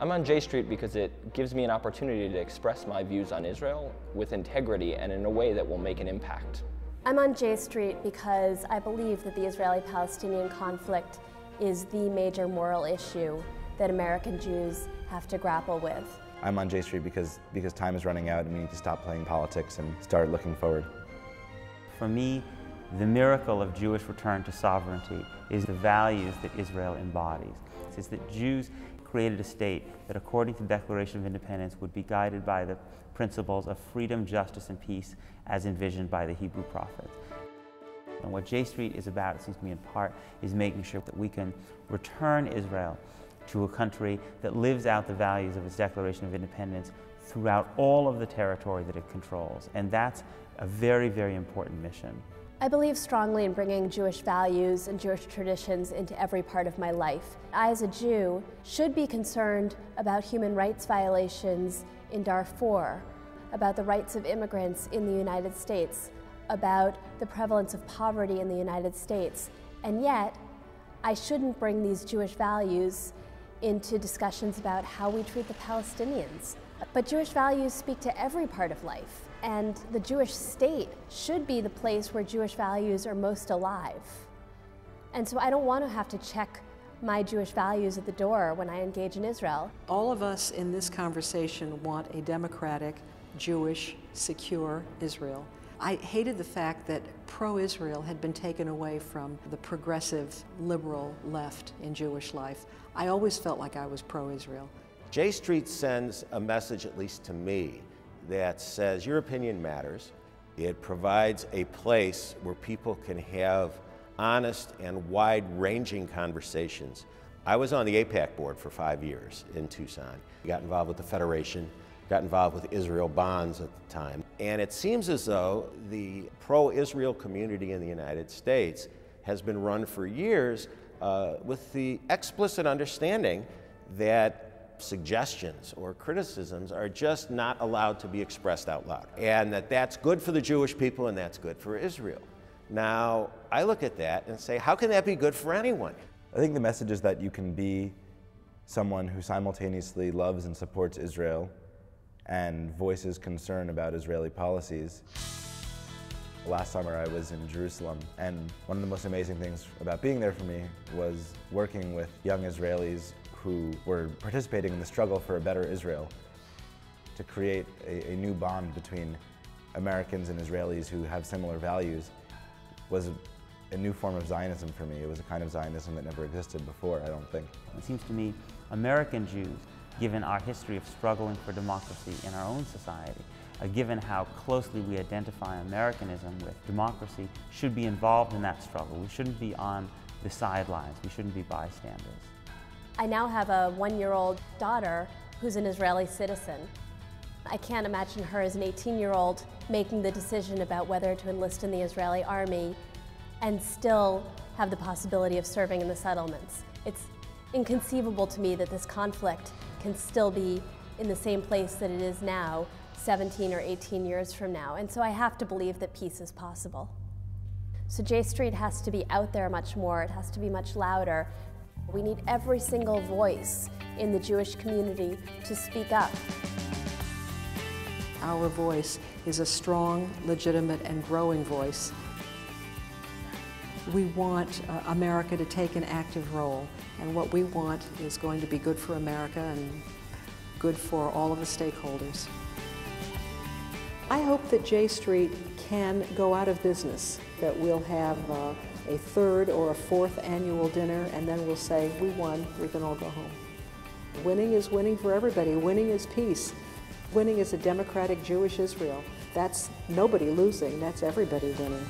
I'm on J Street because it gives me an opportunity to express my views on Israel with integrity and in a way that will make an impact. I'm on J Street because I believe that the Israeli-Palestinian conflict is the major moral issue that American Jews have to grapple with. I'm on J Street because, because time is running out and we need to stop playing politics and start looking forward. For me, the miracle of Jewish return to sovereignty is the values that Israel embodies. It's that Jews created a state that, according to the Declaration of Independence, would be guided by the principles of freedom, justice, and peace as envisioned by the Hebrew prophets. And what J Street is about, it seems to me in part, is making sure that we can return Israel to a country that lives out the values of its Declaration of Independence throughout all of the territory that it controls. And that's a very, very important mission. I believe strongly in bringing Jewish values and Jewish traditions into every part of my life. I, as a Jew, should be concerned about human rights violations in Darfur, about the rights of immigrants in the United States, about the prevalence of poverty in the United States. And yet, I shouldn't bring these Jewish values into discussions about how we treat the Palestinians. But Jewish values speak to every part of life, and the Jewish state should be the place where Jewish values are most alive. And so I don't want to have to check my Jewish values at the door when I engage in Israel. All of us in this conversation want a democratic, Jewish, secure Israel. I hated the fact that pro Israel had been taken away from the progressive, liberal left in Jewish life. I always felt like I was pro Israel. J Street sends a message, at least to me, that says your opinion matters. It provides a place where people can have honest and wide ranging conversations. I was on the AIPAC board for five years in Tucson. I Got involved with the Federation, got involved with Israel Bonds at the time. And it seems as though the pro Israel community in the United States has been run for years uh, with the explicit understanding that suggestions or criticisms are just not allowed to be expressed out loud. And that that's good for the Jewish people and that's good for Israel. Now, I look at that and say, how can that be good for anyone? I think the message is that you can be someone who simultaneously loves and supports Israel and voices concern about Israeli policies. Last summer I was in Jerusalem and one of the most amazing things about being there for me was working with young Israelis who were participating in the struggle for a better Israel to create a, a new bond between Americans and Israelis who have similar values was a, a new form of Zionism for me. It was a kind of Zionism that never existed before, I don't think. It seems to me American Jews, given our history of struggling for democracy in our own society, uh, given how closely we identify Americanism with democracy, should be involved in that struggle. We shouldn't be on the sidelines. We shouldn't be bystanders. I now have a one-year-old daughter who's an Israeli citizen. I can't imagine her as an 18-year-old making the decision about whether to enlist in the Israeli army and still have the possibility of serving in the settlements. It's inconceivable to me that this conflict can still be in the same place that it is now 17 or 18 years from now. And so I have to believe that peace is possible. So J Street has to be out there much more. It has to be much louder. We need every single voice in the Jewish community to speak up. Our voice is a strong, legitimate, and growing voice. We want uh, America to take an active role, and what we want is going to be good for America and good for all of the stakeholders. I hope that J Street can go out of business, that we'll have uh, a third or a fourth annual dinner, and then we'll say, we won, we can all go home. Winning is winning for everybody. Winning is peace. Winning is a democratic Jewish Israel. That's nobody losing, that's everybody winning.